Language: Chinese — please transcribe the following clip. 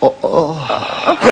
哦哦